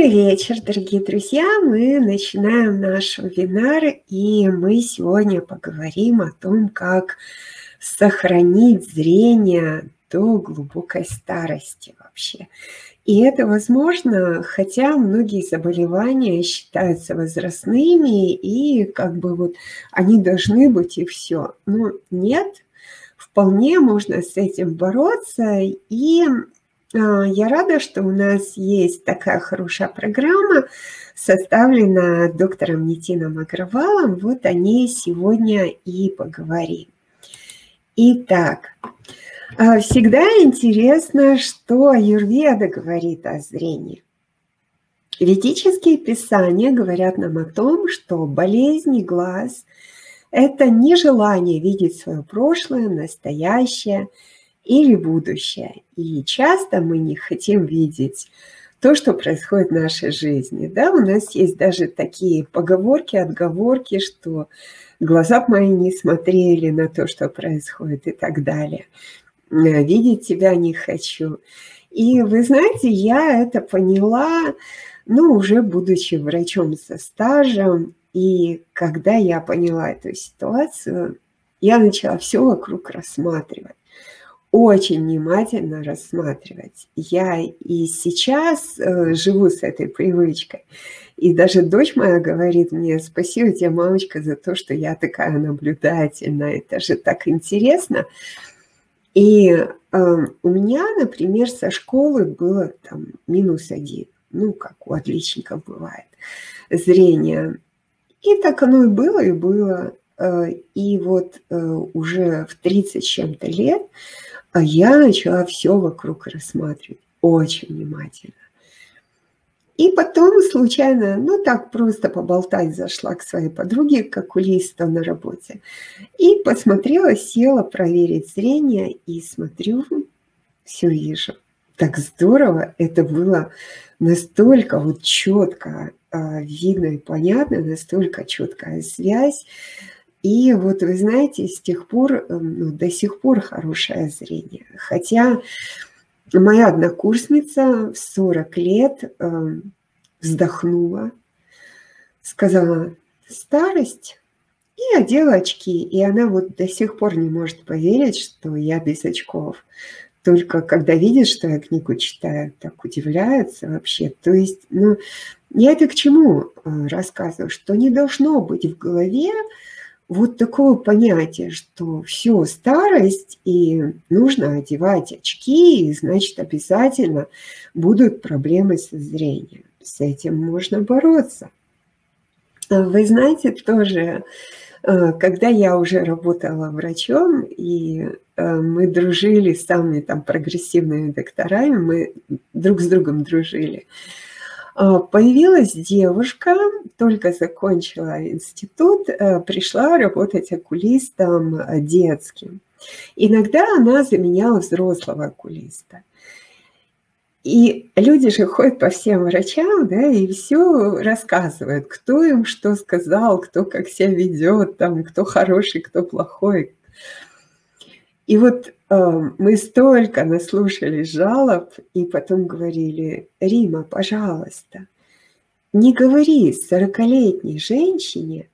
Добрый вечер, дорогие друзья. Мы начинаем наш вебинар, и мы сегодня поговорим о том, как сохранить зрение до глубокой старости вообще. И это возможно, хотя многие заболевания считаются возрастными, и как бы вот они должны быть и все. Но нет, вполне можно с этим бороться, и я рада, что у нас есть такая хорошая программа, составлена доктором Нитином Агровалом. Вот о ней сегодня и поговорим. Итак, а, всегда интересно, что Юрведа говорит о зрении. Ведические писания говорят нам о том, что болезни глаз – это нежелание видеть свое прошлое, настоящее – или будущее. И часто мы не хотим видеть то, что происходит в нашей жизни. Да, у нас есть даже такие поговорки, отговорки, что глаза мои не смотрели на то, что происходит и так далее. Э, видеть тебя не хочу. И вы знаете, я это поняла, ну, уже будучи врачом со стажем, и когда я поняла эту ситуацию, я начала все вокруг рассматривать очень внимательно рассматривать. Я и сейчас э, живу с этой привычкой. И даже дочь моя говорит мне, спасибо тебе, мамочка, за то, что я такая наблюдательная. Это же так интересно. И э, у меня, например, со школы было там минус один. Ну, как у отличников бывает, зрение. И так оно и было, и было. Э, и вот э, уже в 30 чем-то лет а я начала все вокруг рассматривать очень внимательно. И потом случайно, ну так просто поболтать зашла к своей подруге, как окулисту на работе. И посмотрела, села проверить зрение и смотрю, все вижу. Так здорово, это было настолько вот четко а, видно и понятно, настолько четкая связь. И вот вы знаете, с тех пор, эм, ну, до сих пор хорошее зрение. Хотя моя однокурсница в 40 лет э, вздохнула, сказала, старость, и одела очки. И она вот до сих пор не может поверить, что я без очков. Только когда видит, что я книгу читаю, так удивляется вообще. То есть, ну, я это к чему э, рассказываю? Что не должно быть в голове вот такое понятие, что все, старость, и нужно одевать очки, и значит обязательно будут проблемы со зрением. С этим можно бороться. Вы знаете, тоже, э, когда я уже работала врачом, и э, мы дружили с самыми там прогрессивными докторами, мы друг с другом дружили, а, появилась девушка, только закончила институт, э, пришла работать окулистом э, детским. Иногда она заменяла взрослого окулиста. И люди же ходят по всем врачам, да, и все рассказывают, кто им что сказал, кто как себя ведет, там, кто хороший, кто плохой. И вот Эм, мы столько наслушались жалоб, и потом говорили, Рима, пожалуйста, не говори сорокалетней женщине,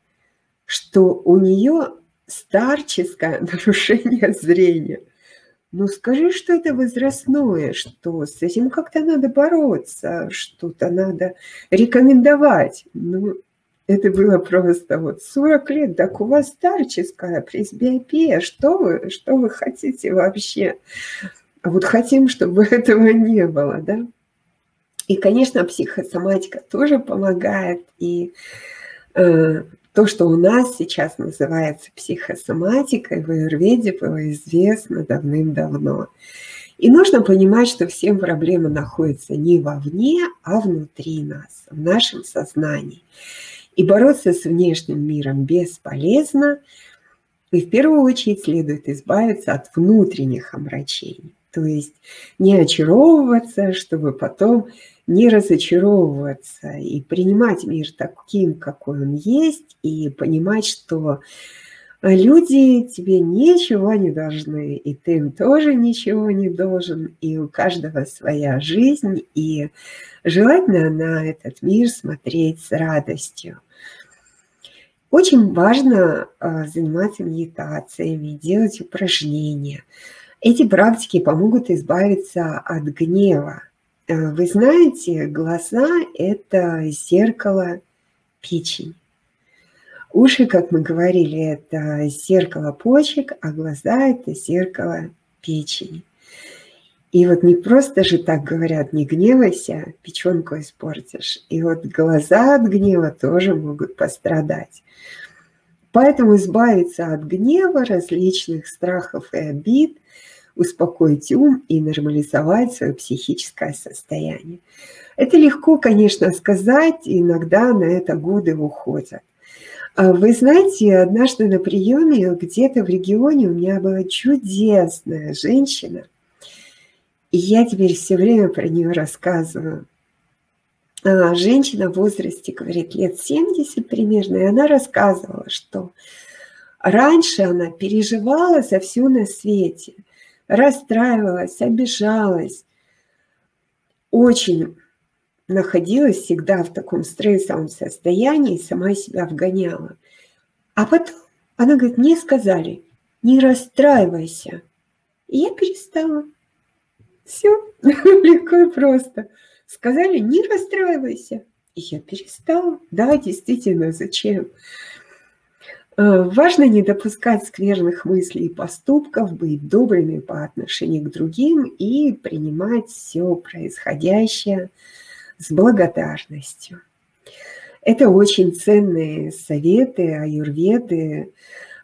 что у нее старческое нарушение зрения. Ну скажи, что это возрастное, что с этим как-то надо бороться, что-то надо рекомендовать. Ну, это было просто вот 40 лет, так у вас старческая пресбиопия, что вы, что вы хотите вообще? А вот хотим, чтобы этого не было, да? И, конечно, психосоматика тоже помогает, и э, то, что у нас сейчас называется психосоматикой, в аюрведе было известно давным-давно. И нужно понимать, что все проблемы находятся не вовне, а внутри нас, в нашем сознании. И бороться с внешним миром бесполезно, и в первую очередь следует избавиться от внутренних омрачений. То есть не очаровываться, чтобы потом не разочаровываться и принимать мир таким, какой он есть, и понимать, что А люди тебе ничего не должны, и ты им тоже ничего не должен, и у каждого своя жизнь, и желательно на этот мир смотреть с радостью. Очень важно а, заниматься медитациями, делать упражнения. Эти практики помогут избавиться от гнева. А, вы знаете, глаза – это зеркало печени. Уши, как мы говорили, это зеркало почек, а глаза – это зеркало печени. И вот не просто же так говорят, не гневайся, печенку испортишь. И вот глаза от гнева тоже могут пострадать. Поэтому избавиться от гнева, различных страхов и обид, успокоить ум и нормализовать свое психическое состояние. Это легко, конечно, сказать, иногда на это годы уходят. А вы знаете, однажды на приеме где-то в регионе у меня была чудесная женщина, и я теперь все время про нее рассказываю. Женщина в возрасте, говорит, лет 70 примерно, и она рассказывала, что раньше она переживала за все на свете, расстраивалась, обижалась, очень находилась всегда в таком стрессовом состоянии, сама себя вгоняла. А потом она говорит, мне сказали, не расстраивайся. И я перестала. Все, легко и просто. Сказали, не расстраивайся. И я перестала. Да, действительно, зачем? Э, важно не допускать скверных мыслей и поступков, быть добрыми по отношению к другим и принимать все происходящее с благодарностью. Это очень ценные советы аюрведы,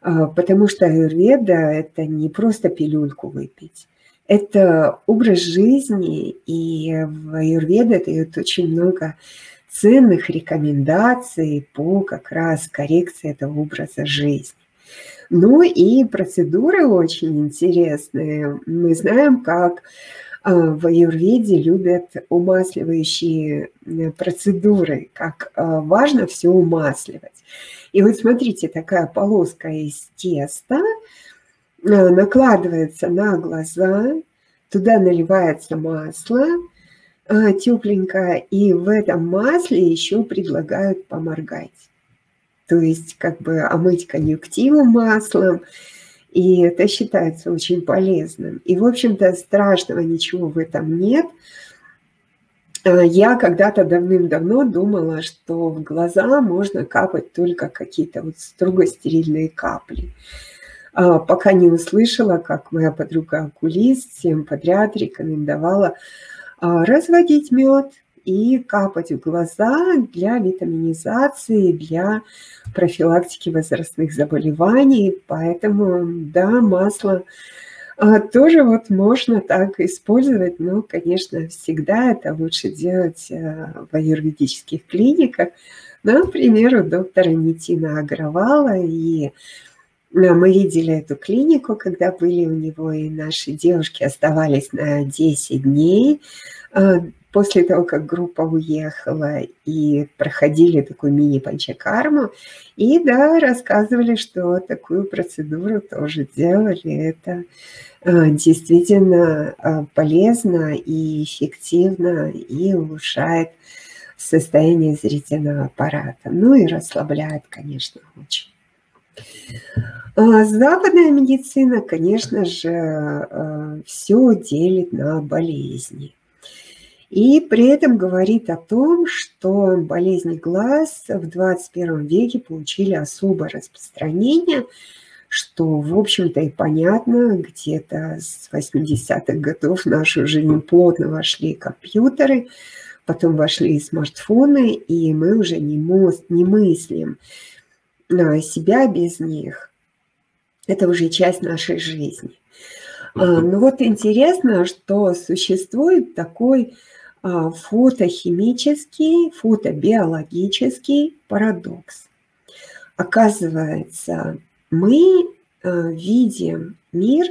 а, потому что аюрведа – это не просто пилюльку выпить. Это образ жизни, и в аюрведе дает очень много ценных рекомендаций по как раз коррекции этого образа жизни. Ну и процедуры очень интересные. Мы знаем, как а, в аюрведе любят умасливающие процедуры, как а, важно все умасливать. И вот смотрите, такая полоска из теста накладывается на глаза, туда наливается масло тепленькое, и в этом масле еще предлагают поморгать. То есть как бы омыть конъюнктиву маслом, и это считается очень полезным. И, в общем-то, страшного ничего в этом нет. А, я когда-то давным-давно думала, что в глаза можно капать только какие-то вот строго стерильные капли. А, пока не услышала, как моя подруга-окулист всем подряд рекомендовала а, разводить мед и капать в глаза для витаминизации, для профилактики возрастных заболеваний. Поэтому, да, масло а, тоже вот можно так использовать, но, конечно, всегда это лучше делать в аюрведических клиниках. Например, у доктора Нитина Агровала и а, мы видели эту клинику, когда были у него, и наши девушки оставались на 10 дней после того, как группа уехала и проходили такую мини-панчакарму, и да, рассказывали, что такую процедуру тоже делали. Это э, действительно э, полезно и эффективно и улучшает состояние зрительного аппарата. Ну и расслабляет, конечно, очень. А западная медицина, конечно же, э, все делит на болезни. И при этом говорит о том, что болезни глаз в 21 веке получили особое распространение, что, в общем-то, и понятно, где-то с 80-х годов в нашу жизнь плотно вошли компьютеры, потом вошли смартфоны, и мы уже не, мост, не мыслим а, себя без них. Это уже часть нашей жизни. А, ну вот интересно, что существует такой а, фотохимический, фотобиологический парадокс. Оказывается, мы а, видим мир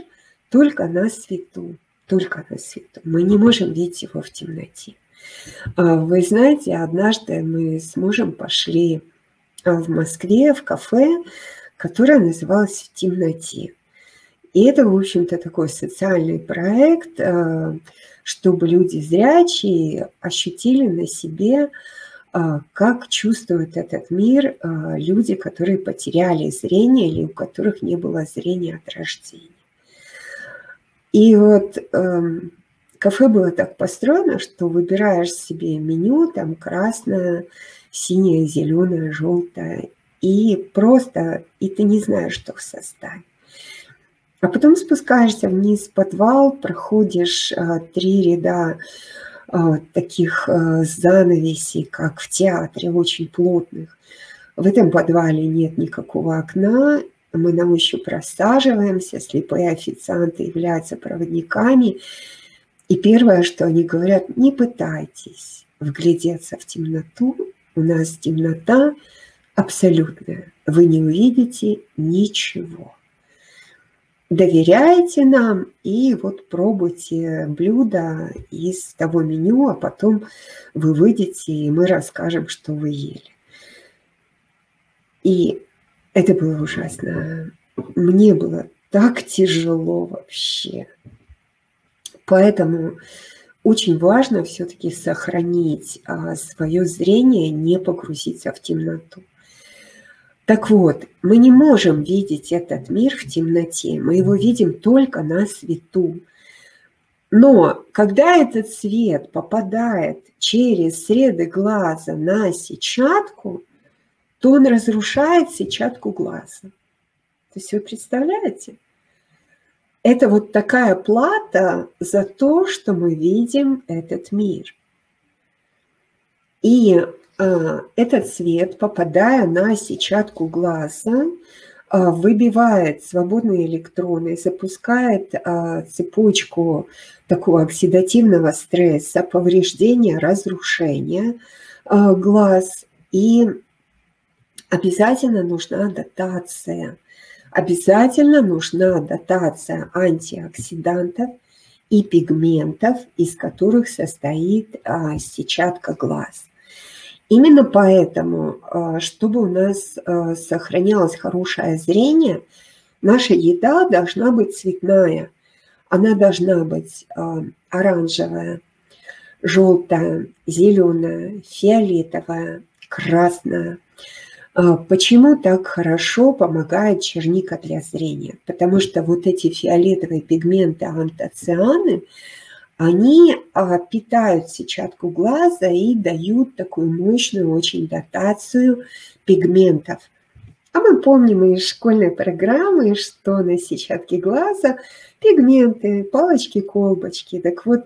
только на свету, только на свету. Мы не можем видеть его в темноте. Вы знаете, однажды мы с мужем пошли в Москве в кафе, которая называлась «В темноте». И это, в общем-то, такой социальный проект, э, чтобы люди зрячие ощутили на себе, э, как чувствует этот мир э, люди, которые потеряли зрение или у которых не было зрения от рождения. И вот эм, кафе было так построено, что выбираешь себе меню, там красное, синее, зеленое, желтое, и просто, и ты не знаешь, что в составе. А потом спускаешься вниз в подвал, проходишь а, три ряда а, таких а, занавесей, как в театре, очень плотных. В этом подвале нет никакого окна, мы на ощупь просаживаемся, слепые официанты являются проводниками. И первое, что они говорят, не пытайтесь вглядеться в темноту, у нас темнота абсолютная, вы не увидите ничего доверяйте нам и вот пробуйте блюдо из того меню, а потом вы выйдете, и мы расскажем, что вы ели. И это было ужасно. Мне было так тяжело вообще. Поэтому очень важно все-таки сохранить а, свое зрение, не погрузиться в темноту. Так вот, мы не можем видеть этот мир в темноте, мы его видим только на свету. Но когда этот свет попадает через среды глаза на сетчатку, то он разрушает сетчатку глаза. То есть вы представляете? Это вот такая плата за то, что мы видим этот мир. И этот свет, попадая на сетчатку глаза, а, выбивает свободные электроны, запускает а, цепочку такого оксидативного стресса, повреждения, разрушения глаз. И обязательно нужна дотация. Обязательно нужна дотация антиоксидантов и пигментов, из которых состоит сетчатка глаз. Именно поэтому, а, чтобы у нас а, сохранялось хорошее зрение, наша еда должна быть цветная. Она должна быть а, оранжевая, желтая, зеленая, фиолетовая, красная. Почему так хорошо помогает черника для зрения? Потому что вот эти фиолетовые пигменты антоцианы – они а, питают сетчатку глаза и дают такую мощную очень дотацию пигментов. А мы помним из школьной программы, что на сетчатке глаза пигменты, палочки-колбочки. Так вот,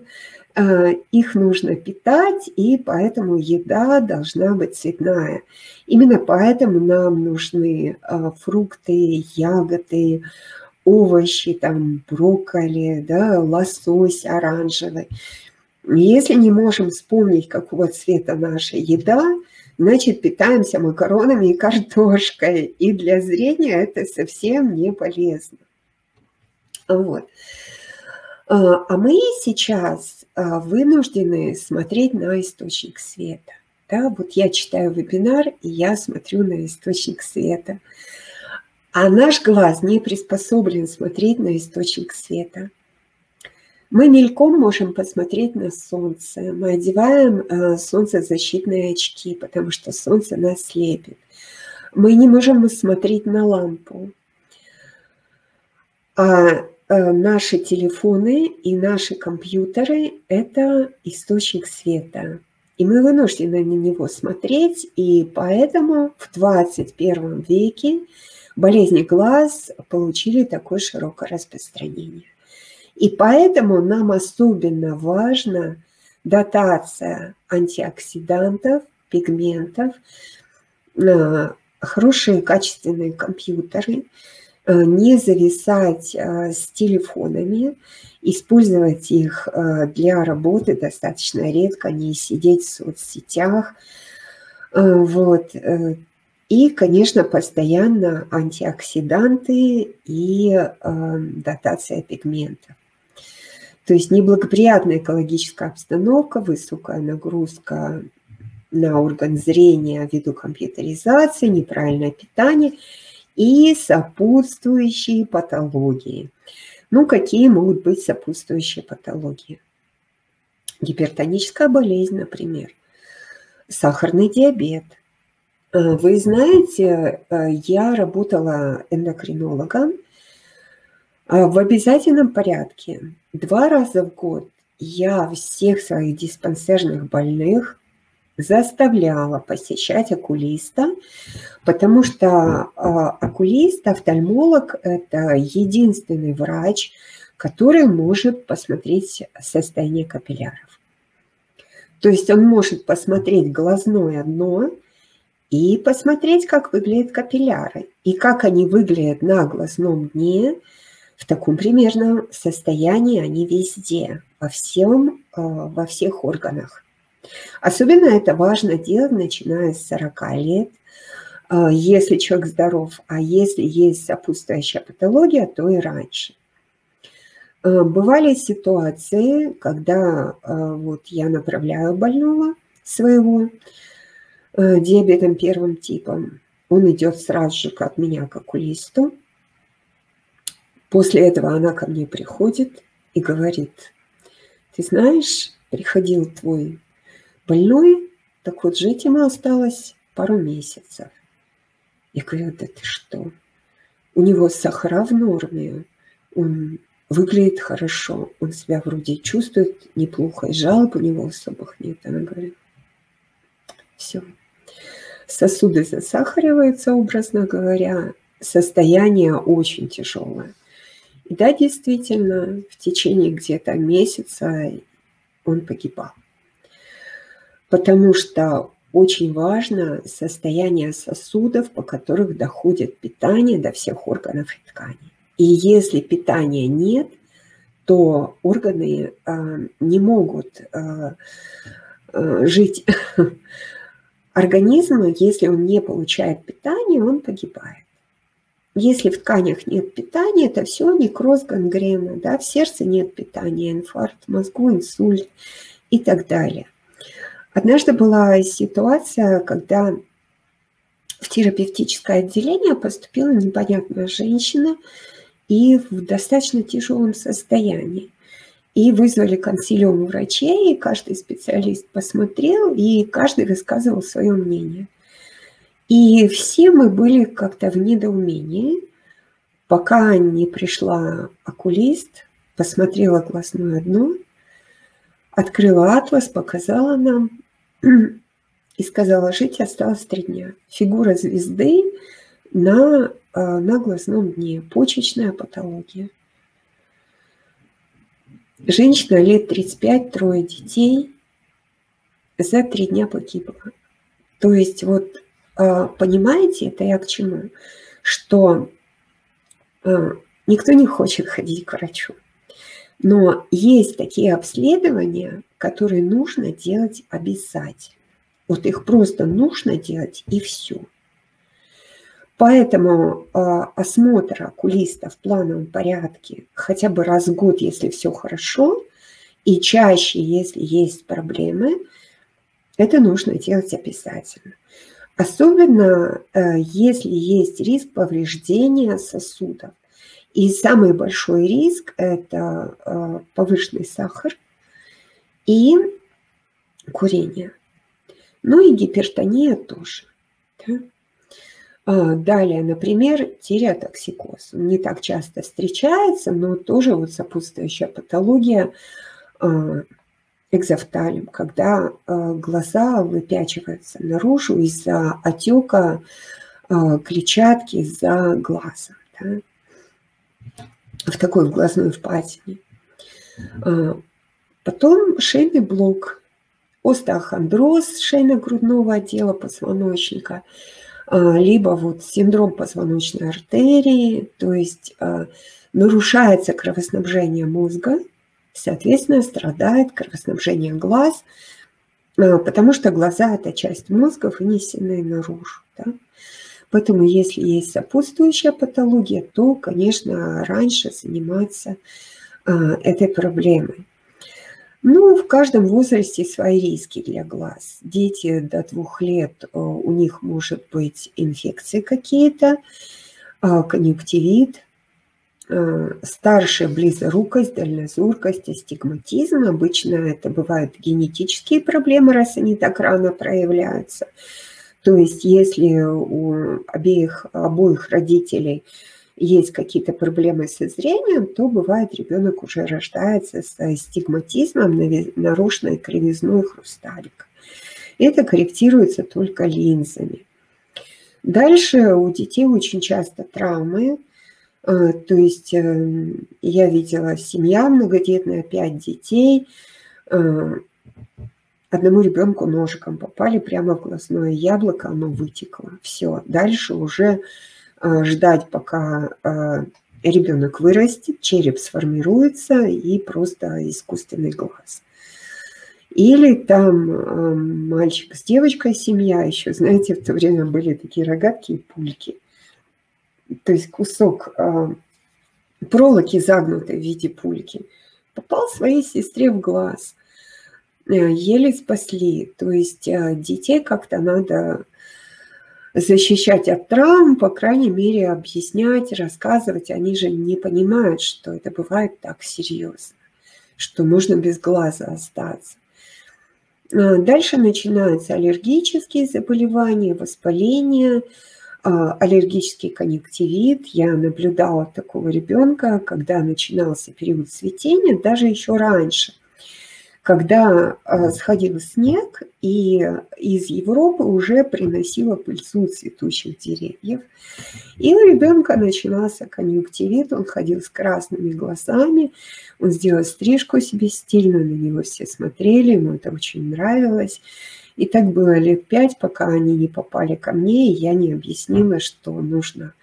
а, их нужно питать, и поэтому еда должна быть цветная. Именно поэтому нам нужны а, фрукты, ягоды, овощи, там брокколи, да, лосось оранжевый. Если не можем вспомнить, какого цвета наша еда, значит, питаемся макаронами и картошкой. И для зрения это совсем не полезно. Вот. А, а мы сейчас а, вынуждены смотреть на источник света. Да, вот я читаю вебинар, и я смотрю на источник света. А наш глаз не приспособлен смотреть на источник света. Мы мельком можем посмотреть на солнце. Мы одеваем э, солнцезащитные очки, потому что солнце нас слепит. Мы не можем смотреть на лампу. А э, наши телефоны и наши компьютеры – это источник света. И мы вынуждены на него смотреть, и поэтому в 21 веке болезни глаз получили такое широкое распространение. И поэтому нам особенно важна дотация антиоксидантов, пигментов, э, хорошие качественные компьютеры, э, не зависать э, с телефонами, использовать их для работы достаточно редко, не сидеть в соцсетях. Вот. И, конечно, постоянно антиоксиданты и э, дотация пигментов. То есть неблагоприятная экологическая обстановка, высокая нагрузка на орган зрения ввиду компьютеризации, неправильное питание и сопутствующие патологии. Ну, какие могут быть сопутствующие патологии? Гипертоническая болезнь, например, сахарный диабет. Э, вы знаете, э, я работала эндокринологом э, в обязательном порядке. Два раза в год я всех своих диспансерных больных заставляла посещать окулиста, потому что окулист, офтальмолог – это единственный врач, который может посмотреть состояние капилляров. То есть он может посмотреть глазное дно и посмотреть, как выглядят капилляры и как они выглядят на глазном дне. В таком примерном состоянии они везде, во, всем, э, во всех органах. Особенно это важно делать, начиная с 40 лет, э, если человек здоров, а если есть сопутствующая патология, то и раньше – Э, бывали ситуации, когда вот я направляю больного своего диабетом первым типом. Он идет сразу же от меня к окулисту. После этого она ко мне приходит и говорит, ты знаешь, приходил твой больной, так вот жить ему осталось пару месяцев. Я говорю, да ты что? У него сахара в норме, он выглядит хорошо, он себя вроде чувствует неплохо, и жалоб у него особых нет. Она говорит, все. Сосуды засахариваются, образно говоря, состояние очень тяжелое. И да, действительно, в течение где-то месяца он погибал. Потому что очень важно состояние сосудов, по которых доходит питание до всех органов и тканей. И если питания нет, то органы э, не могут э, э, жить. Организм, если он не получает питание, он погибает. Если в тканях нет питания, это все некроз гангрена, да, в сердце нет питания, инфаркт, мозгу инсульт и так далее. Однажды была ситуация, когда в терапевтическое отделение поступила непонятная женщина, и в достаточно тяжелом состоянии. И вызвали консилиум врачей, и каждый специалист посмотрел, и каждый высказывал свое мнение. И все мы были как-то в недоумении, пока не пришла окулист, посмотрела глазное дно, открыла атлас, показала нам и сказала, жить осталось три дня. Фигура звезды на Э, на глазном дне, почечная патология. Женщина лет 35, трое детей, за три дня погибла. То есть вот, э, понимаете, это я к чему? Что э, никто не хочет ходить к врачу. Но есть такие обследования, которые нужно делать обязательно. Вот их просто нужно делать и все. Поэтому э, осмотр окулиста в плановом порядке хотя бы раз в год, если все хорошо, и чаще, если есть проблемы, это нужно делать обязательно. Особенно э, если есть риск повреждения сосудов. И самый большой риск – это э, повышенный сахар и курение. Ну и гипертония тоже. Да? А, далее, например, тиреотоксикоз. Не так часто встречается, но тоже вот сопутствующая патология а, экзофталем, когда а, глаза выпячиваются наружу из-за отека клетчатки за глазом, да, в такой глазной впадине. Потом шейный блок, остеохондроз шейно-грудного отдела позвоночника – либо вот синдром позвоночной артерии, то есть а, нарушается кровоснабжение мозга, соответственно, страдает кровоснабжение глаз, а, потому что глаза – это часть мозга, вынесенная наружу. Да? Поэтому если есть сопутствующая патология, то, конечно, раньше заниматься этой проблемой. Ну, в каждом возрасте свои риски для глаз. Дети до двух лет, э, у них может быть инфекции какие-то, конъюнктивит, старшая близорукость, дальнозоркость, астигматизм. Обычно это бывают генетические проблемы, раз они так рано проявляются. То есть если у обеих, обоих родителей есть какие-то проблемы со зрением, то бывает ребенок уже рождается с стигматизмом, нарушенной кривизной хрусталик. Это корректируется только линзами. Дальше у детей очень часто травмы, а, то есть эм, я видела семья многодетная, пять детей, а, одному ребенку ножиком попали прямо в глазное яблоко, оно вытекло. Все, дальше уже ждать, пока ребенок вырастет, череп сформируется и просто искусственный глаз. Или там мальчик с девочкой, семья еще, знаете, в то время были такие рогатки и пульки – то есть кусок э, проволоки загнутой в виде пульки, попал своей сестре в глаз. Э, еле спасли. То есть э, детей как-то надо защищать от травм, по крайней мере, объяснять, рассказывать. Они же не понимают, что это бывает так серьезно, что можно без глаза остаться. Дальше начинаются аллергические заболевания, воспаления, а, аллергический конъюнктивит. Я наблюдала такого ребенка, когда начинался период цветения, даже еще раньше, когда а, сходил снег, и из Европы уже приносила пыльцу цветущих деревьев. И у ребенка начинался конъюнктивит, он ходил с красными глазами, он сделал стрижку себе стильно, на него все смотрели, ему это очень нравилось. И так было лет пять, пока они не попали ко мне, и я не объяснила, что нужно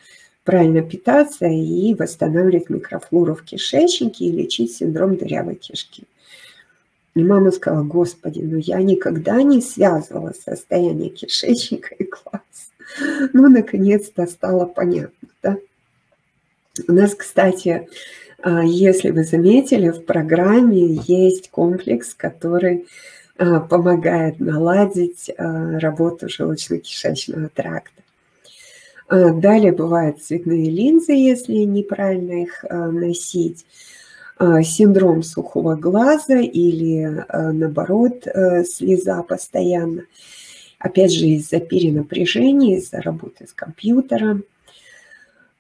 правильно питаться и восстанавливать микрофлору в кишечнике и лечить синдром дырявой кишки. И мама сказала, господи, ну я никогда не связывала состояние кишечника и глаз. Ну, наконец-то стало понятно, да? У нас, кстати, а, если вы заметили, в программе есть комплекс, который а, помогает наладить а, работу желудочно-кишечного тракта. Далее бывают цветные линзы, если неправильно их носить, синдром сухого глаза или, наоборот, слеза постоянно. Опять же, из-за перенапряжения, из-за работы с компьютером.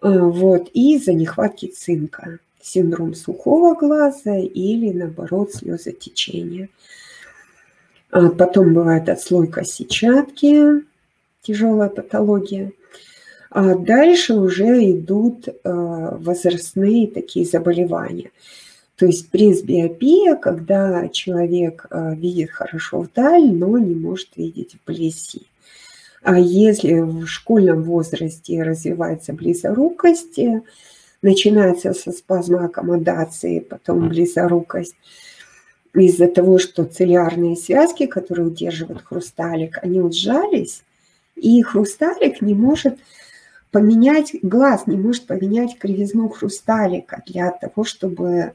Вот, и из-за нехватки цинка. Синдром сухого глаза или, наоборот, слезотечение. Потом бывает отслойка сетчатки, тяжелая патология. А дальше уже идут возрастные такие заболевания. То есть пресбиопия, когда человек а, видит хорошо вдаль, но не может видеть вблизи. А если в школьном возрасте развивается близорукость, начинается со спазма аккомодации, потом близорукость, из-за того, что целлярные связки, которые удерживают хрусталик, они сжались, и хрусталик не может поменять, глаз не может поменять кривизну хрусталика для того, чтобы э,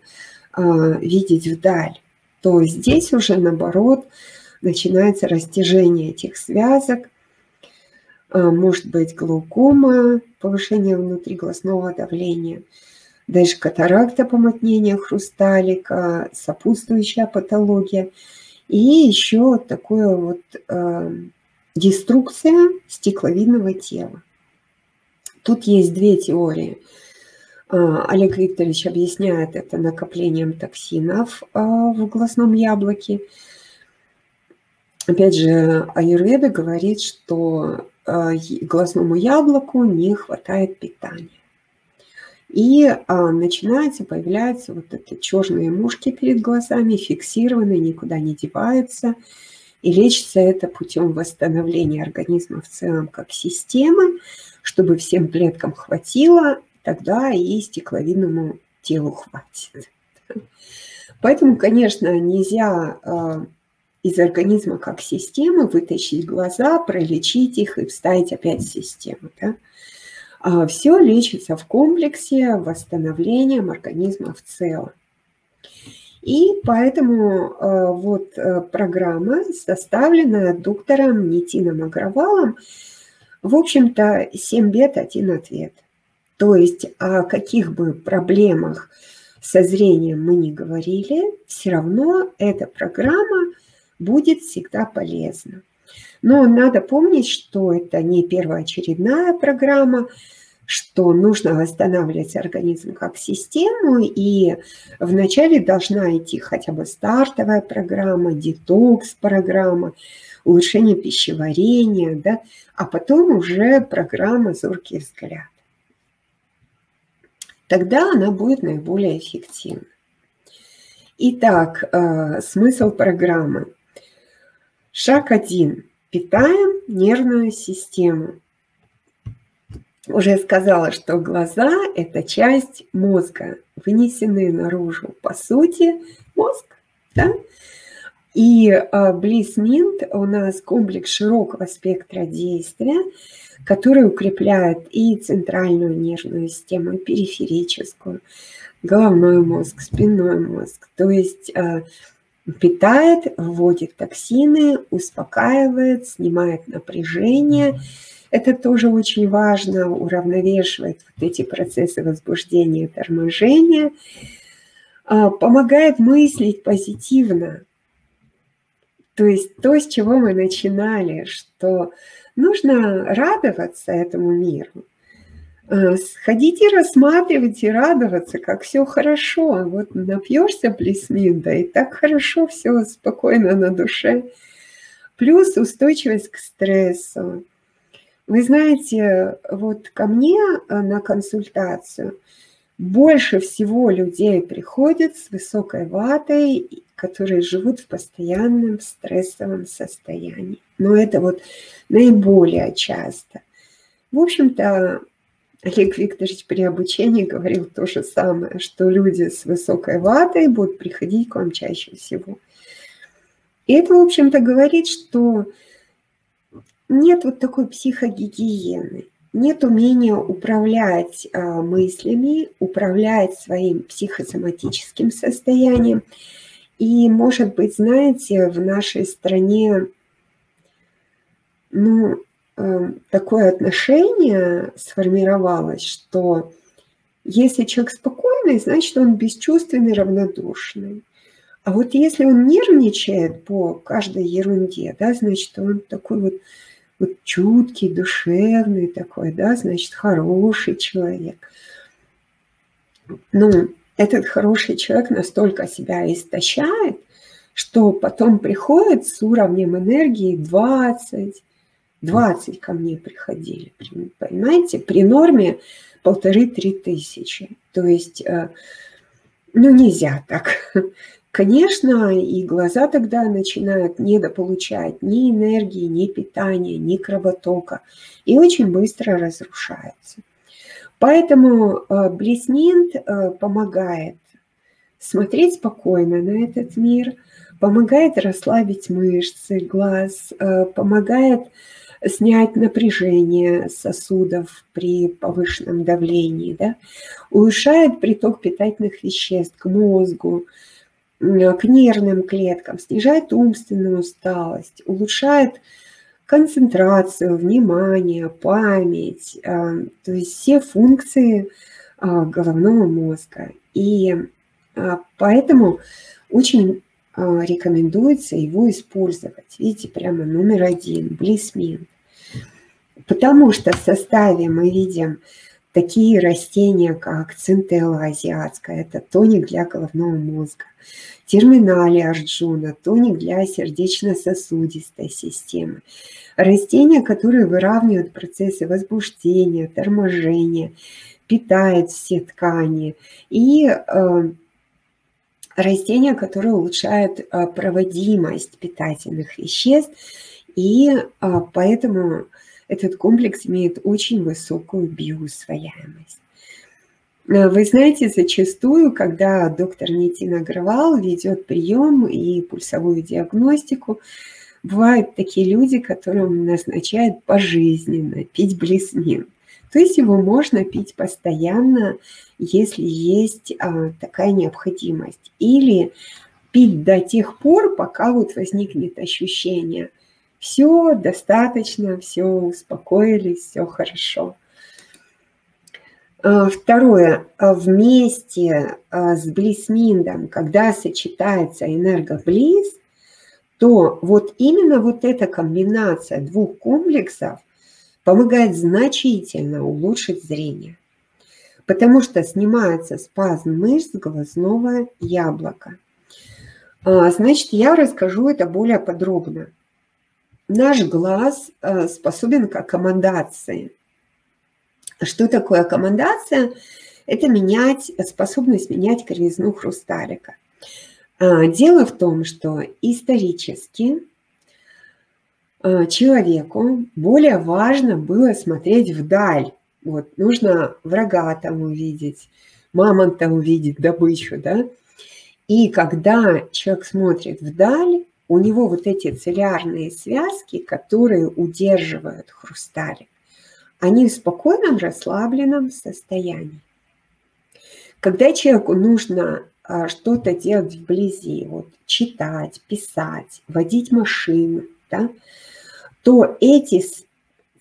видеть вдаль. То здесь уже наоборот начинается растяжение этих связок, э, может быть глаукома, повышение внутриглазного давления – Дальше катаракта, помутнение хрусталика, сопутствующая патология. И еще такое вот э, деструкция стекловидного тела. Тут есть две теории. Э, Олег Викторович объясняет это накоплением токсинов э, в глазном яблоке. Опять же, аюрведа говорит, что э, глазному яблоку не хватает питания. И а, начинается, появляются вот эти черные мушки перед глазами, фиксированные, никуда не деваются. И лечится это путем восстановления организма в целом как системы, чтобы всем клеткам хватило, тогда и стекловидному телу хватит. Поэтому, конечно, нельзя а, из организма как системы вытащить глаза, пролечить их и вставить опять в систему. Да? А, Все лечится в комплексе восстановлением организма в целом. И поэтому а, вот э, программа, составленная доктором Нитином Агровалом, в общем-то, 7 бед, один ответ. То есть о каких бы проблемах со зрением мы не говорили, все равно эта программа будет всегда полезна. Но надо помнить, что это не первоочередная программа, что нужно восстанавливать организм как систему, и вначале должна идти хотя бы стартовая программа, детокс-программа, улучшение пищеварения, да, а потом уже программа «Зоркий взгляд». Тогда она будет наиболее эффективна. Итак, э, смысл программы. Шаг один. Питаем нервную систему. Уже сказала, что глаза – это часть мозга, вынесенные наружу. По сути, мозг. Да? И Близ-Минт у нас комплекс широкого спектра действия, который укрепляет и центральную нервную систему, и периферическую, головной мозг, спинной мозг. То есть а, питает, вводит токсины, успокаивает, снимает напряжение. Это тоже очень важно, уравновешивает вот эти процессы возбуждения и торможения, а, помогает мыслить позитивно, то есть то, с чего мы начинали, что нужно радоваться этому миру. Э, сходите рассматривать и радоваться, как все хорошо. Вот напьешься плесминда, и так хорошо все спокойно на душе. Плюс устойчивость к стрессу. Вы знаете, вот ко мне э, на консультацию больше всего людей приходят с высокой ватой которые живут в постоянном стрессовом состоянии. Но это вот наиболее часто. В общем-то, Олег Викторович при обучении говорил то же самое, что люди с высокой ватой будут приходить к вам чаще всего. И это, в общем-то, говорит, что нет вот такой психогигиены, нет умения управлять а, мыслями, управлять своим психосоматическим состоянием. И, может быть, знаете, в нашей стране ну, э, такое отношение сформировалось, что если человек спокойный, значит, он бесчувственный, равнодушный. А вот если он нервничает по каждой ерунде, да, значит, он такой вот, вот чуткий, душевный такой, да, значит, хороший человек. Ну, этот хороший человек настолько себя истощает, что потом приходит с уровнем энергии 20, 20 ко мне приходили, понимаете, при норме полторы-три тысячи. То есть, э, ну, нельзя так. Конечно, и глаза тогда начинают недополучать ни энергии, ни питания, ни кровотока, и очень быстро разрушаются. Поэтому э, Блиснинт э, помогает смотреть спокойно на этот мир, помогает расслабить мышцы глаз, э, помогает снять напряжение сосудов при повышенном давлении, да? улучшает приток питательных веществ к мозгу, к нервным клеткам, снижает умственную усталость, улучшает концентрацию, внимание, память, э, то есть все функции э, головного мозга. И э, поэтому очень рекомендуется его использовать. Видите, прямо номер один, блисмин. Потому что в составе мы видим такие растения, как центелла азиатская, это тоник для головного мозга, терминали Арджуна, тоник для сердечно-сосудистой системы. Растения, которые выравнивают процессы возбуждения, торможения, питают все ткани. И э, растения, которые улучшают э, проводимость питательных веществ. И э, поэтому этот комплекс имеет очень высокую биоусвояемость. Э, вы знаете, зачастую, когда доктор Нитин Агравал ведет прием и пульсовую диагностику, бывают такие люди, которым назначают пожизненно пить близнин. То есть его можно пить постоянно, если есть а, такая необходимость. Или пить до тех пор, пока вот возникнет ощущение, все достаточно, все успокоились, все хорошо. А, второе. А, вместе а, с блисминдом, когда сочетается энергоблиз, то вот именно вот эта комбинация двух комплексов помогает значительно улучшить зрение, потому что снимается спазм мышц глазного яблока. Значит, я расскажу это более подробно. Наш глаз способен к аккомодации – что такое аккомодация? Это менять, способность менять кривизну хрусталика. А, дело в том, что исторически а, человеку более важно было смотреть вдаль. Вот, нужно врага там увидеть, мамонта увидеть, добычу, да? И когда человек смотрит вдаль, у него вот эти целлярные связки, которые удерживают хрусталик, они в спокойном, расслабленном состоянии. Когда человеку нужно а, что-то делать вблизи, вот, читать, писать, водить машину, да, то эти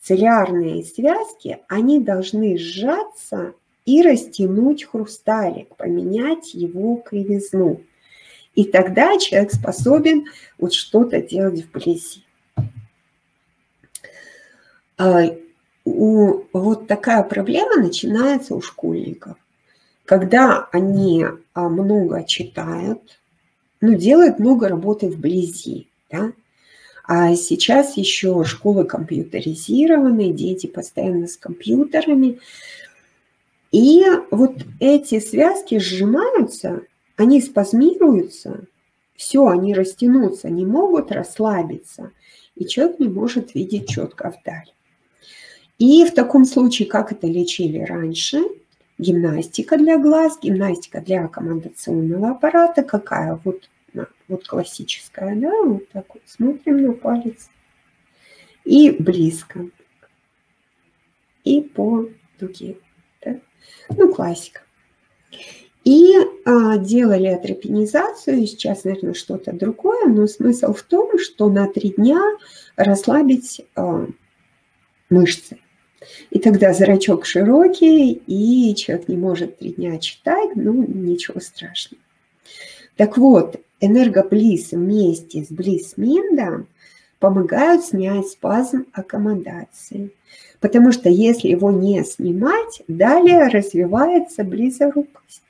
целлярные связки, они должны сжаться и растянуть хрусталик, поменять его кривизну. И тогда человек способен вот что-то делать вблизи. У, вот такая проблема начинается у школьников, когда они а, много читают, ну, делают много работы вблизи, да, а сейчас еще школы компьютеризированы, дети постоянно с компьютерами. И вот эти связки сжимаются, они спазмируются, все, они растянуться не могут, расслабиться, и человек не может видеть четко вдаль. И в таком случае, как это лечили раньше, гимнастика для глаз, гимнастика для аккомодационного аппарата, какая вот, вот классическая, да, вот так вот смотрим на палец. И близко. И по дуге. Да? Ну, классика. И а, делали атропинизацию, сейчас, наверное, что-то другое, но смысл в том, что на три дня расслабить а, мышцы. И тогда зрачок широкий, и человек не может три дня читать, ну, ничего страшного. Так вот, энергоблиз вместе с близ-миндом помогают снять спазм аккомодации. Потому что если его не снимать, далее развивается близорукость.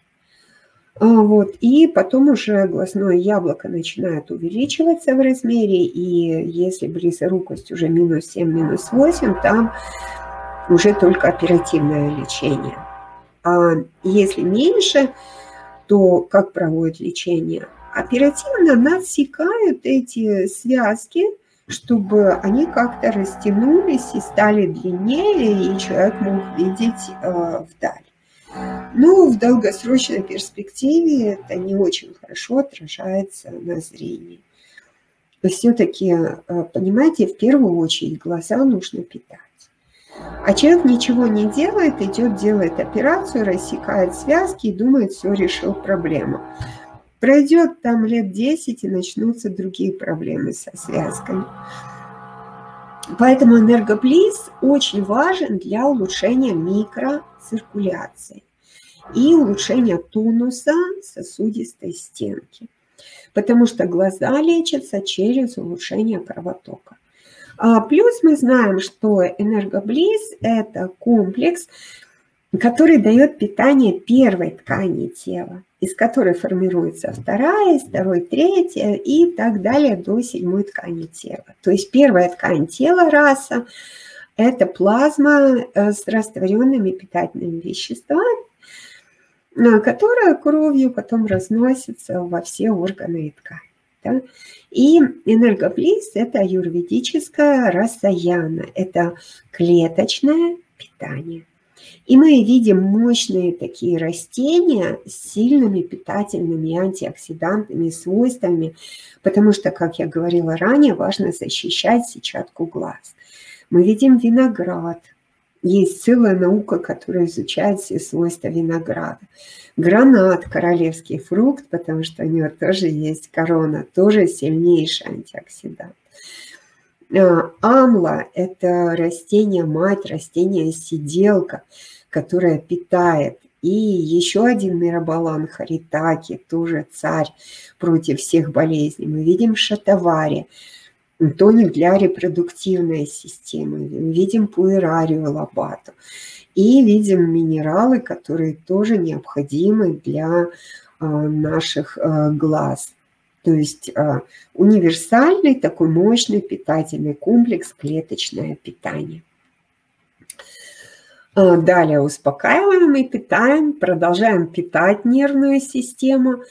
А, вот, и потом уже глазное яблоко начинает увеличиваться в размере, и если близорукость уже минус 7, минус 8, там уже только оперативное лечение. А если меньше, то как проводят лечение? Оперативно надсекают эти связки, чтобы они как-то растянулись и стали длиннее, и человек мог видеть э, вдаль. Но в долгосрочной перспективе это не очень хорошо отражается на зрении. Все-таки, э, понимаете, в первую очередь глаза нужно питать. А человек ничего не делает, идет, делает операцию, рассекает связки и думает, все, решил проблему. Пройдет там лет 10 и начнутся другие проблемы со связками. Поэтому энергоблиз очень важен для улучшения микроциркуляции и улучшения тонуса сосудистой стенки. Потому что глаза лечатся через улучшение кровотока. А, плюс мы знаем, что энергоблиз – это комплекс, который дает питание первой ткани тела, из которой формируется вторая, из второй третья и так далее до седьмой ткани тела. То есть первая ткань тела раса – это плазма э, с растворенными питательными веществами, э, которая кровью потом разносится во все органы и ткани. Да? И энергоблиз – это аюрведическая расаяна, это клеточное питание. И мы видим мощные такие растения с сильными питательными антиоксидантными свойствами, потому что, как я говорила ранее, важно защищать сетчатку глаз. Мы видим виноград – есть целая наука, которая изучает все свойства винограда. Гранат – королевский фрукт, потому что у него тоже есть корона, тоже сильнейший антиоксидант. А, амла – это растение-мать, растение-сиделка, которое питает. И еще один миробалан Харитаки, тоже царь против всех болезней. Мы видим шатавари, тоник для репродуктивной системы. Видим пуэрарию лабату. И видим минералы, которые тоже необходимы для а, наших а, глаз. То есть а, универсальный такой мощный питательный комплекс клеточное питание. Далее успокаиваем и питаем, продолжаем питать нервную систему.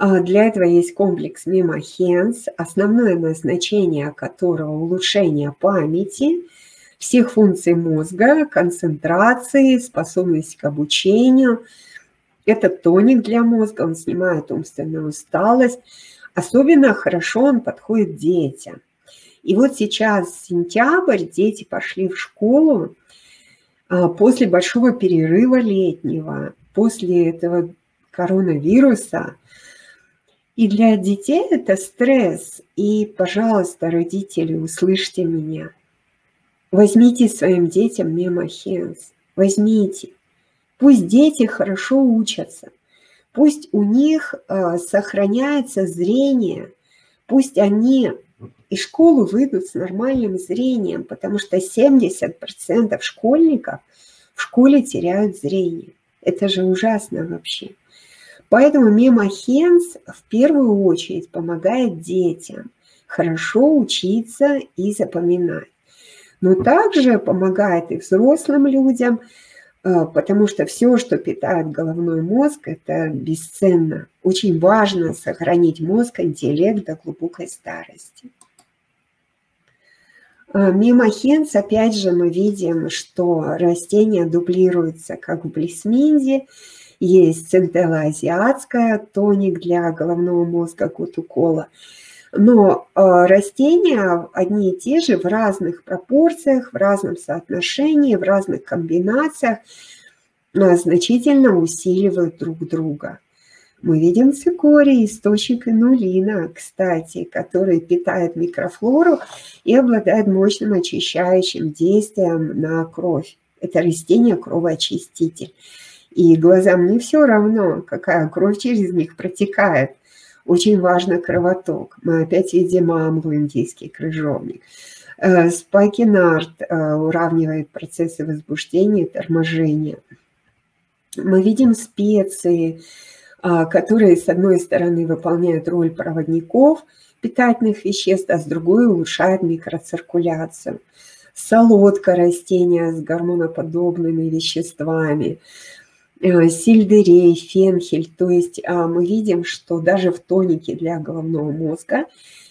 Для этого есть комплекс Мемохенс, основное назначение которого улучшение памяти – всех функций мозга, концентрации, способность к обучению. Это тоник для мозга, он снимает умственную усталость. Особенно хорошо он подходит детям. И вот сейчас сентябрь, дети пошли в школу а, после большого перерыва летнего, после этого коронавируса. И для детей это стресс. И, пожалуйста, родители, услышьте меня – Возьмите своим детям мемохенс. Возьмите. Пусть дети хорошо учатся. Пусть у них э, сохраняется зрение. Пусть они из школы выйдут с нормальным зрением, потому что 70% школьников в школе теряют зрение. Это же ужасно вообще. Поэтому мемохенс в первую очередь помогает детям хорошо учиться и запоминать но также помогает и взрослым людям, э, потому что все, что питает головной мозг, это бесценно. Очень важно сохранить мозг, интеллект до глубокой старости. Э, мимо хенс, опять же, мы видим, что растение дублируется как в блесминде. Есть центелла азиатская, тоник для головного мозга кутукола – но а, растения одни и те же в разных пропорциях, в разном соотношении, в разных комбинациях значительно усиливают друг друга. Мы видим цикорий, источник инулина, кстати, который питает микрофлору и обладает мощным очищающим действием на кровь. Это растение кровоочиститель. И глазам не все равно, какая кровь через них протекает. Очень важно кровоток. Мы опять видим амлу, индийский крыжовник. Э, спайкинард э, уравнивает процессы возбуждения и торможения. Мы видим специи, э, которые, с одной стороны, выполняют роль проводников питательных веществ, а с другой улучшают микроциркуляцию. Солодка растения с гормоноподобными веществами, сельдерей, фенхель. То есть а, мы видим, что даже в тонике для головного мозга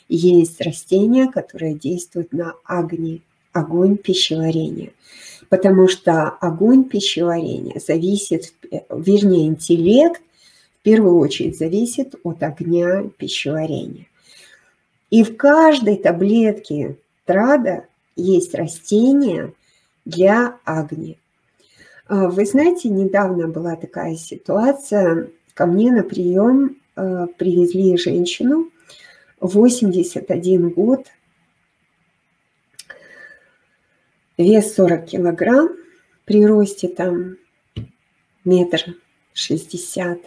есть растения, которые действуют на огни, огонь пищеварения. Потому что огонь пищеварения зависит, вернее, интеллект в первую очередь зависит от огня пищеварения. И в каждой таблетке трада есть растение для огня. А, вы знаете, недавно была такая ситуация. Ко мне на прием а, привезли женщину, 81 год, вес 40 килограмм, при росте там метр шестьдесят.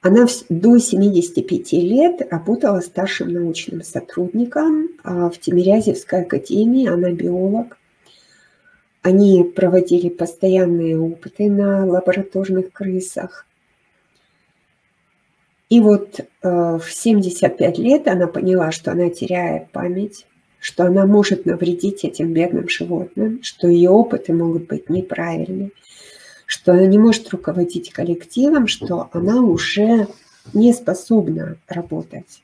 Она до 75 лет работала старшим научным сотрудником а в Тимирязевской академии, она биолог. Они проводили постоянные опыты на лабораторных крысах. И вот э, в 75 лет она поняла, что она теряет память, что она может навредить этим бедным животным, что ее опыты могут быть неправильны, что она не может руководить коллективом, что она уже не способна работать.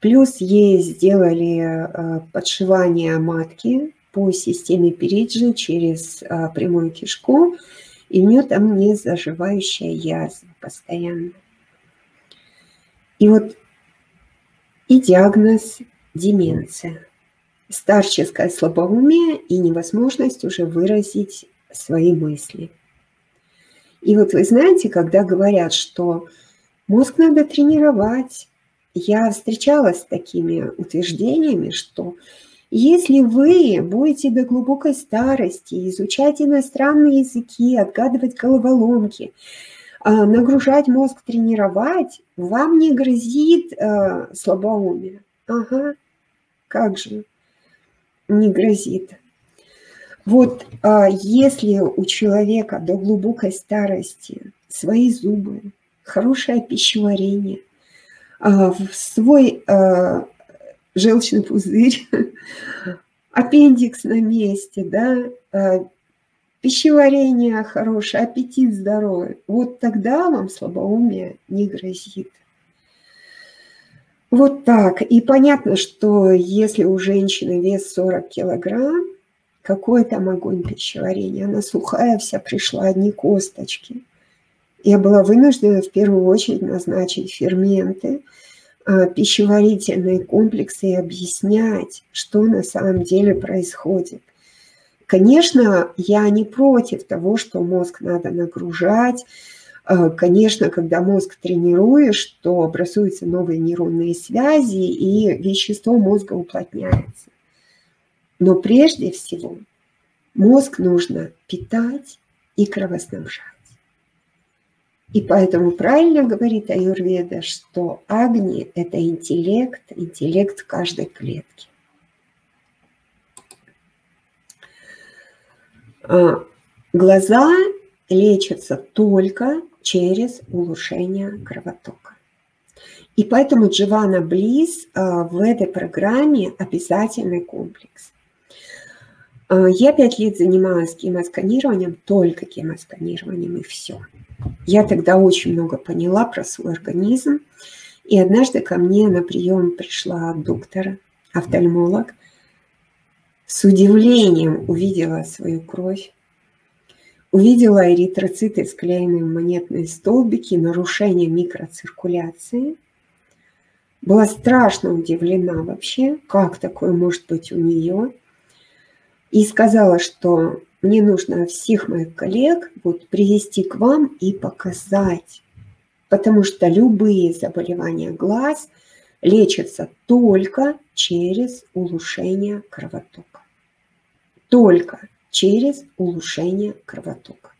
Плюс ей сделали э, подшивание матки по системе Периджи через а, прямую кишку, и у нее там не заживающая язва постоянно. И вот и диагноз деменция, старческое слабоумие и невозможность уже выразить свои мысли. И вот вы знаете, когда говорят, что мозг надо тренировать, я встречалась с такими утверждениями, что если вы будете до глубокой старости изучать иностранные языки, отгадывать головоломки, а, нагружать мозг, тренировать, вам не грозит э, слабоумие. Ага, как же не грозит. Вот а, если у человека до глубокой старости свои зубы, хорошее пищеварение, а, свой а, желчный пузырь, аппендикс на месте, да, пищеварение хорошее, аппетит здоровый, вот тогда вам слабоумие не грозит. Вот так. И понятно, что если у женщины вес 40 килограмм, какой там огонь пищеварения? Она сухая вся, пришла одни косточки. Я была вынуждена в первую очередь назначить ферменты, пищеварительные комплексы и объяснять, что на самом деле происходит. Конечно, я не против того, что мозг надо нагружать, Э, конечно, когда мозг тренируешь, то образуются новые нейронные связи, и вещество мозга уплотняется. Но прежде всего мозг нужно питать и кровоснабжать. И поэтому правильно говорит Аюрведа, что Агни – это интеллект, интеллект каждой клетке. А, глаза лечатся только через улучшение кровотока. И поэтому Дживана Близ а, в этой программе обязательный комплекс. А, я пять лет занималась гемосканированием, только гемосканированием и все. Я тогда очень много поняла про свой организм. И однажды ко мне на прием пришла доктор, офтальмолог, с удивлением увидела свою кровь, Увидела эритроциты, склеенные в монетные столбики, нарушение микроциркуляции. Была страшно удивлена вообще, как такое может быть у нее. И сказала, что мне нужно всех моих коллег вот привести к вам и показать. Потому что любые заболевания глаз лечатся только через улучшение кровотока. Только через улучшение кровотока.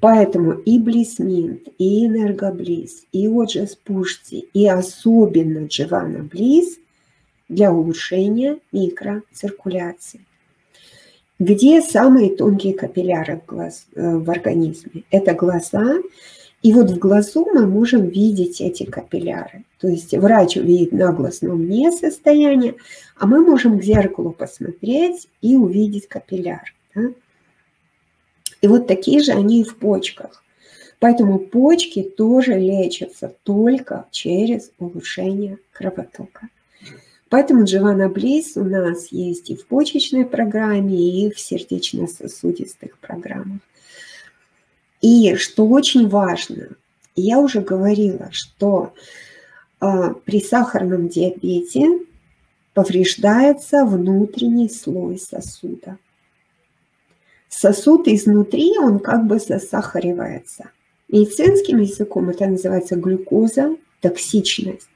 Поэтому и Блисминт, и Энергоблиз, и Оджас Пушти, и особенно Дживана Близ для улучшения микроциркуляции. Где самые тонкие капилляры в, глаз, э, в организме? Это глаза и вот в глазу мы можем видеть эти капилляры. То есть врач увидит на глазном дне состояние, а мы можем к зеркалу посмотреть и увидеть капилляр. Да? И вот такие же они и в почках. Поэтому почки тоже лечатся только через улучшение кровотока. Поэтому Джованна Близ у нас есть и в почечной программе, и в сердечно-сосудистых программах. И что очень важно, я уже говорила, что э, при сахарном диабете повреждается внутренний слой сосуда. Сосуд изнутри, он как бы засахаривается. Медицинским языком это называется глюкоза, токсичность.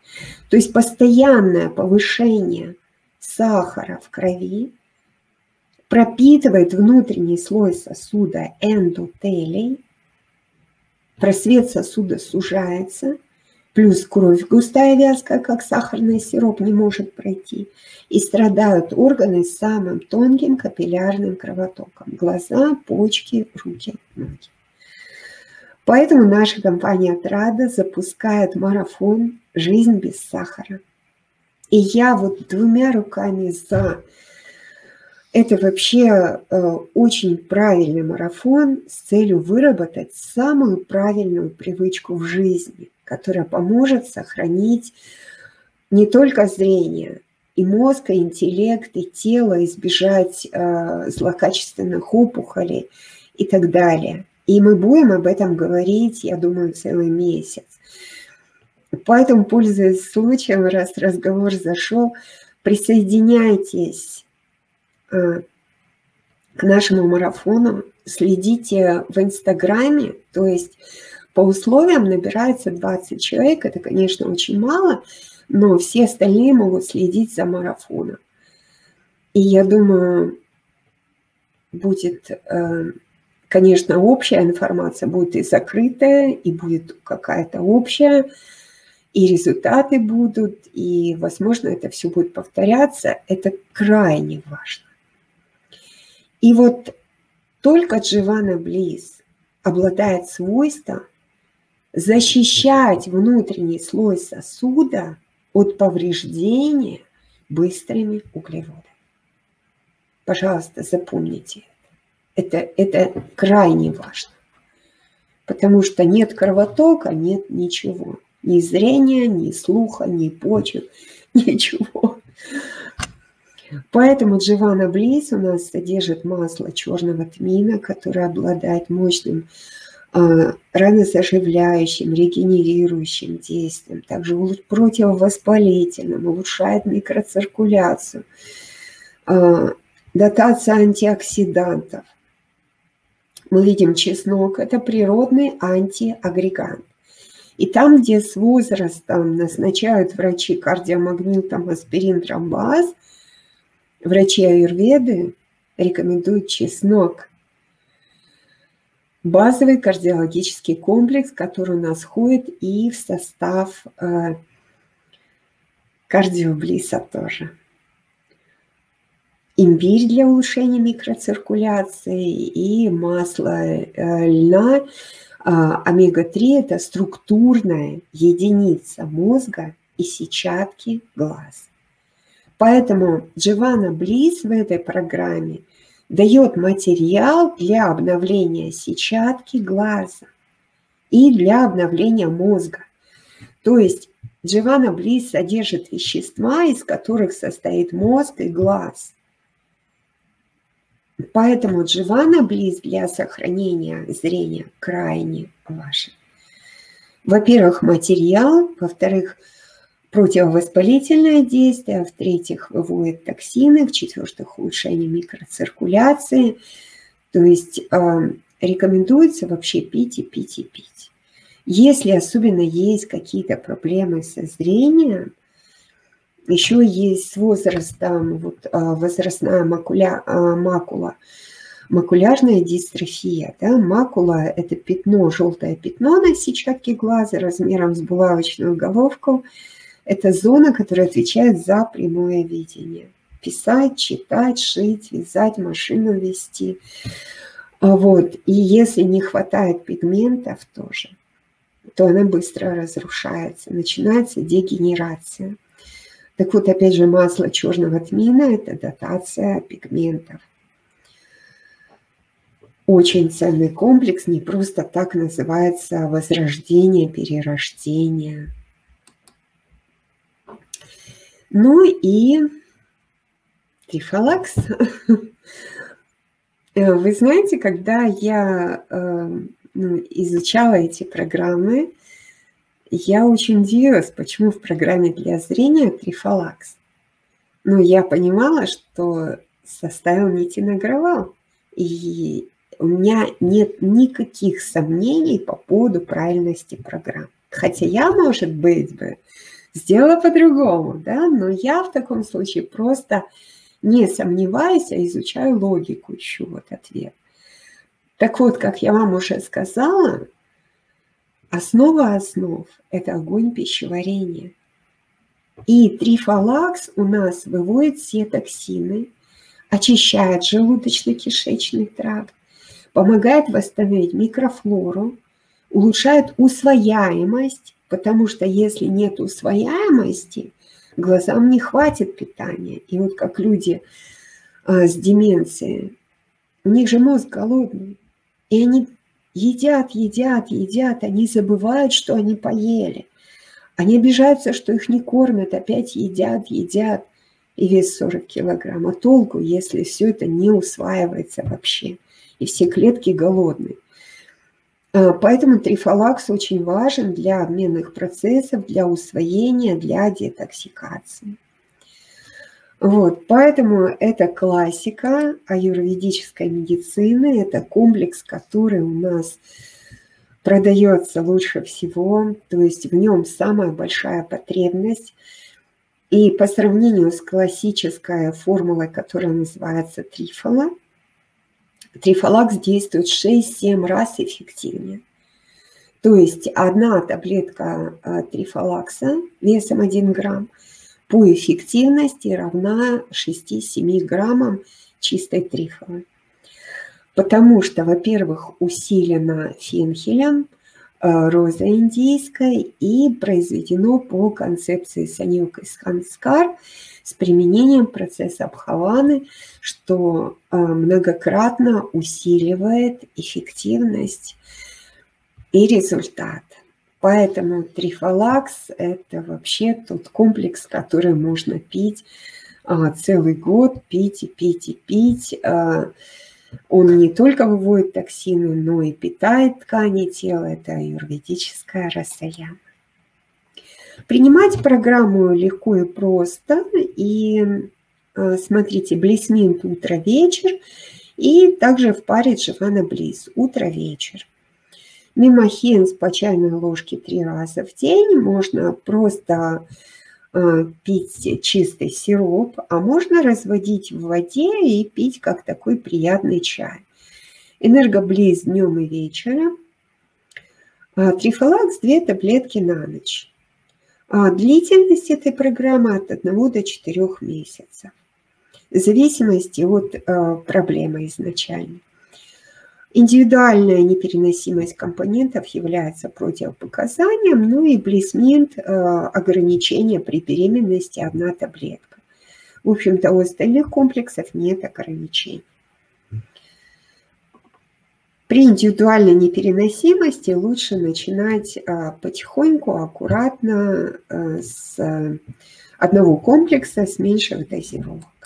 То есть постоянное повышение сахара в крови пропитывает внутренний слой сосуда эндотелий, просвет сосуда сужается, плюс кровь густая вязкая, как сахарный сироп, не может пройти. И страдают органы с самым тонким капиллярным кровотоком. Глаза, почки, руки, ноги. Поэтому наша компания «Отрада» запускает марафон «Жизнь без сахара». И я вот двумя руками за это вообще э, очень правильный марафон с целью выработать самую правильную привычку в жизни, которая поможет сохранить не только зрение, и мозг, и интеллект, и тело, избежать э, злокачественных опухолей и так далее. И мы будем об этом говорить, я думаю, целый месяц. Поэтому, пользуясь случаем, раз разговор зашел, присоединяйтесь Э, к нашему марафону, следите в Инстаграме, то есть по условиям набирается 20 человек. Это, конечно, очень мало, но все остальные могут следить за марафоном. И я думаю, будет, э, конечно, общая информация, будет и закрытая, и будет какая-то общая, и результаты будут, и, возможно, это все будет повторяться. Это крайне важно. И вот только Дживана Близ обладает свойством защищать внутренний слой сосуда от повреждения быстрыми углеводами. Пожалуйста, запомните это. Это, это крайне важно. Потому что нет кровотока, нет ничего. Ни зрения, ни слуха, ни почек, ничего. Поэтому Дживана Близ у нас содержит масло черного тмина, которое обладает мощным э, ранозаживляющим, регенерирующим действием, также противовоспалительным, улучшает микроциркуляцию, э, дотация антиоксидантов. Мы видим чеснок – это природный антиагрегант. И там, где с возрастом назначают врачи кардиомагнитом аспирин тромбаз, врачи аюрведы рекомендуют чеснок. Базовый кардиологический комплекс, который у нас входит и в состав э, кардиоблиса тоже. Имбирь для улучшения микроциркуляции и масло э, льна – а, омега-3 – это структурная единица мозга и сетчатки глаз. Поэтому Дживана Близ в этой программе дает материал для обновления сетчатки глаза и для обновления мозга. То есть Дживана Близ содержит вещества, из которых состоит мозг и глаз – Поэтому дживана близ для сохранения зрения крайне важен. Во-первых, материал, во-вторых, противовоспалительное действие, в-третьих, выводит токсины, в-четвертых, улучшение микроциркуляции. То есть э, рекомендуется вообще пить и пить и пить. Если особенно есть какие-то проблемы со зрением, еще есть с возрастом вот, а, возрастная макуля, а, макула, макуляжная дистрофия. Да? Макула – это пятно, желтое пятно на сетчатке глаза размером с булавочную головку. Это зона, которая отвечает за прямое видение. Писать, читать, шить, вязать, машину вести. А вот. И если не хватает пигментов тоже, то она быстро разрушается, начинается дегенерация. Так вот, опять же, масло черного тмина – это дотация пигментов. Очень ценный комплекс, не просто так называется возрождение, перерождение. Ну и трифалакс. Вы знаете, когда я э, ну, изучала эти программы, я очень удивилась, почему в программе для зрения трифалакс. Но я понимала, что составил нитиногравал. И у меня нет никаких сомнений по поводу правильности программ. Хотя я, может быть, бы сделала по-другому, да, но я в таком случае просто не сомневаюсь, а изучаю логику, ищу вот ответ. Так вот, как я вам уже сказала, Основа основ – это огонь пищеварения. И трифалакс у нас выводит все токсины, очищает желудочно-кишечный тракт, помогает восстановить микрофлору, улучшает усвояемость, потому что если нет усвояемости, глазам не хватит питания. И вот как люди а, с деменцией, у них же мозг голодный, и они едят, едят, едят, они забывают, что они поели. Они обижаются, что их не кормят, опять едят, едят, и вес 40 килограмм. А толку, если все это не усваивается вообще, и все клетки голодные. А, поэтому трифалакс очень важен для обменных процессов, для усвоения, для детоксикации. Вот, поэтому это классика аюрведической медицины, это комплекс, который у нас продается лучше всего, то есть в нем самая большая потребность. И по сравнению с классической формулой, которая называется трифола, трифолакс действует 6-7 раз эффективнее. То есть одна таблетка э, трифолакса весом 1 грамм по эффективности равна 6-7 граммам чистой трифолы. Потому что, во-первых, усилено фенхелем, э, роза индийской и произведено по концепции Саньок Исханскар с применением процесса Абхаваны, что э, многократно усиливает эффективность и результат. Поэтому трифалакс – это вообще тот комплекс, который можно пить а, целый год, пить и пить и пить. А, он не только выводит токсины, но и питает ткани тела. Это аюрведическая расаяна. Принимать программу легко и просто. И а, смотрите, блесминт утро-вечер. И также в паре дживана близ утро-вечер. Мимохинс по чайной ложке три раза в день. Можно просто э, пить чистый сироп, а можно разводить в воде и пить как такой приятный чай. Энергоблиз днем и вечером. А, Трифалакс две таблетки на ночь. А длительность этой программы от 1 до 4 месяцев. В зависимости от проблемы изначально. Индивидуальная непереносимость компонентов является противопоказанием, ну и блесминт э, ограничение при беременности одна таблетка. В общем-то, у остальных комплексов нет ограничений. При индивидуальной непереносимости лучше начинать э, потихоньку, аккуратно э, с одного комплекса с меньших дозировок.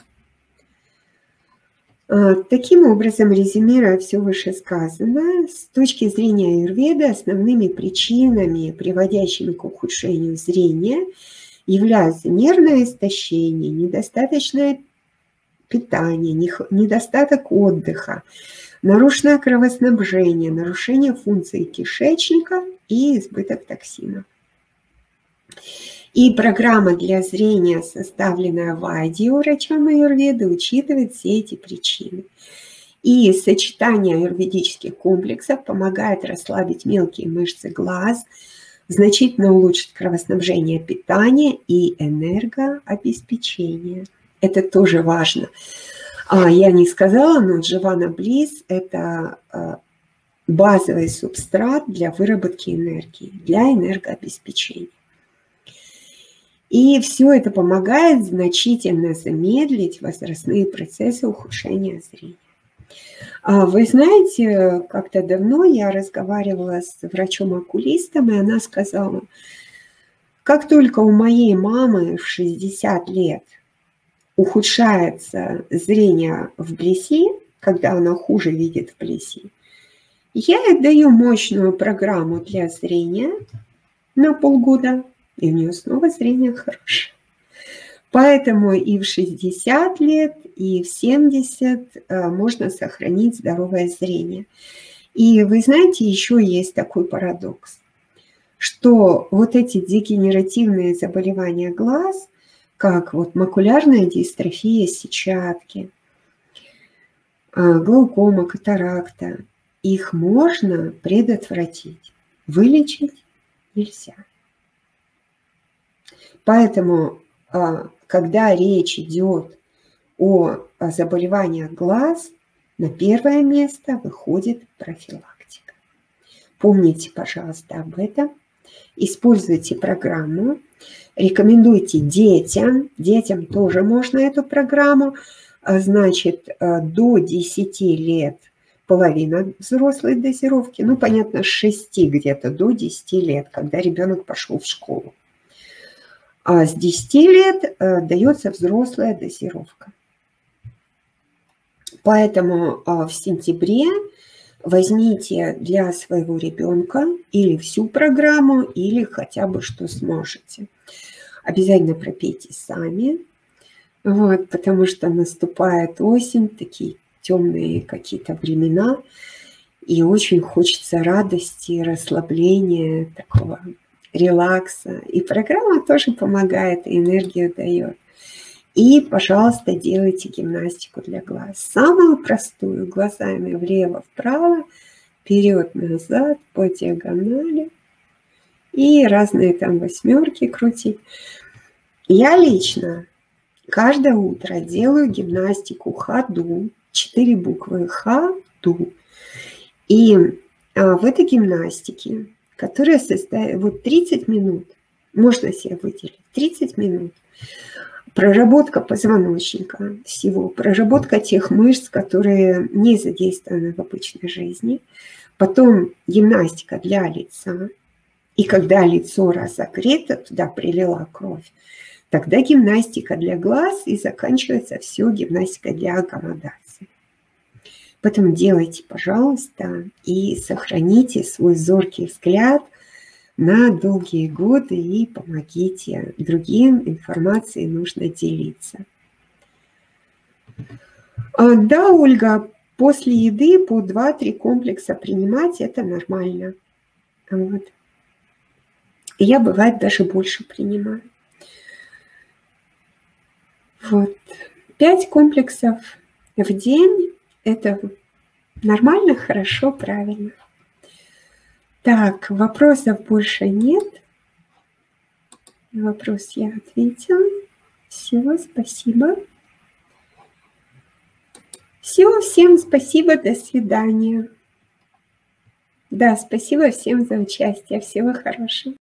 А, таким образом, резюмируя все вышесказанное, с точки зрения аюрведы основными причинами, приводящими к ухудшению зрения, являются нервное истощение, недостаточное питание, недостаток отдыха, нарушенное кровоснабжение, нарушение функции кишечника и избыток токсинов. И программа для зрения, составленная в АДИ врачом аюрведы, учитывает все эти причины. И сочетание аюрведических комплексов помогает расслабить мелкие мышцы глаз, значительно улучшить кровоснабжение питания и энергообеспечение. Это тоже важно. А, я не сказала, но Дживана Близ – это а, базовый субстрат для выработки энергии, для энергообеспечения. И все это помогает значительно замедлить возрастные процессы ухудшения зрения. А вы знаете, как-то давно я разговаривала с врачом-окулистом, и она сказала, как только у моей мамы в 60 лет ухудшается зрение вблизи, когда она хуже видит вблизи, я ей даю мощную программу для зрения на полгода, и у нее снова зрение хорошее. Поэтому и в 60 лет, и в 70 э, можно сохранить здоровое зрение. И вы знаете, еще есть такой парадокс, что вот эти дегенеративные заболевания глаз, как вот макулярная дистрофия сетчатки, э, глаукома, катаракта, их можно предотвратить. Вылечить нельзя. Поэтому, а, когда речь идет о заболеваниях глаз, на первое место выходит профилактика. Помните, пожалуйста, об этом. Используйте программу. Рекомендуйте детям. Детям тоже можно эту программу. А, значит, а, до 10 лет половина взрослой дозировки. Ну, понятно, с 6 где-то до 10 лет, когда ребенок пошел в школу. А с 10 лет э, дается взрослая дозировка. Поэтому а, в сентябре возьмите для своего ребенка или всю программу, или хотя бы что сможете. Обязательно пропейте сами, вот, потому что наступает осень, такие темные какие-то времена. И очень хочется радости, расслабления, такого релакса. И программа тоже помогает, энергию дает. И, пожалуйста, делайте гимнастику для глаз. Самую простую, глазами влево-вправо, вперед-назад, по диагонали. И разные там восьмерки крутить. Я лично каждое утро делаю гимнастику ходу, четыре буквы ходу. И а, в этой гимнастике, которая состоит, вот 30 минут, можно себе выделить, 30 минут, проработка позвоночника всего, проработка тех мышц, которые не задействованы в обычной жизни, потом гимнастика для лица, и когда лицо разогрето, туда прилила кровь, тогда гимнастика для глаз и заканчивается все гимнастика для аккомодации. Поэтому делайте, пожалуйста, и сохраните свой зоркий взгляд на долгие годы и помогите другим, информацией нужно делиться. А, да, Ольга, после еды по 2-3 комплекса принимать это нормально. Вот. Я, бывает, даже больше принимаю. Вот. Пять комплексов в день – это нормально, хорошо, правильно. Так, вопросов больше нет. вопрос я ответила. Все, спасибо. Все, всем спасибо, до свидания. Да, спасибо всем за участие. Всего хорошего.